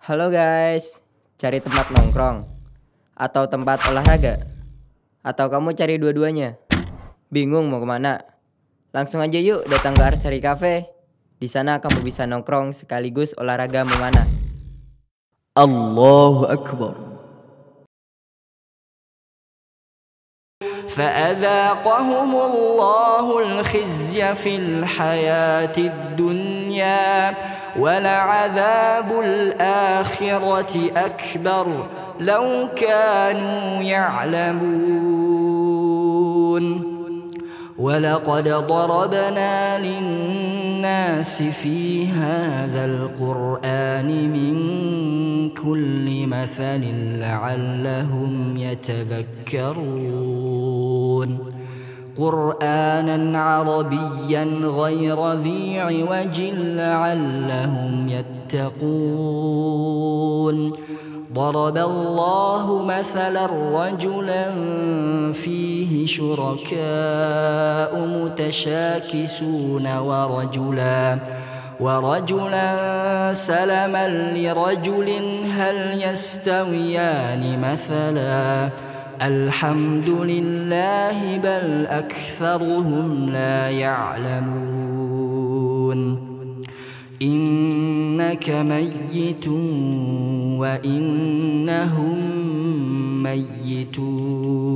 Halo guys, cari tempat nongkrong atau tempat olahraga? Atau kamu cari dua-duanya? Bingung mau ke mana? Langsung aja yuk datang ke Arsari Cafe. Di sana kamu bisa nongkrong sekaligus olahraga memana. Allahu Akbar. فأذاقهم الله الخزي في الحياة الدنيا ولعذاب الآخرة أكبر لو كانوا يعلمون. ولقد ضربنا للناس في هذا القرآن من كل مثل لعلهم يتذكرون. قرآنا عربيا غير ذي عوج لعلهم يتقون. ضرب الله مثلا رجلا فيه شركاء متشاكسون ورجلا ورجلا سلما لرجل هل يستويان مثلا الحمد لله بل أكثرهم لا يعلمون إنك ميت وإنهم ميتون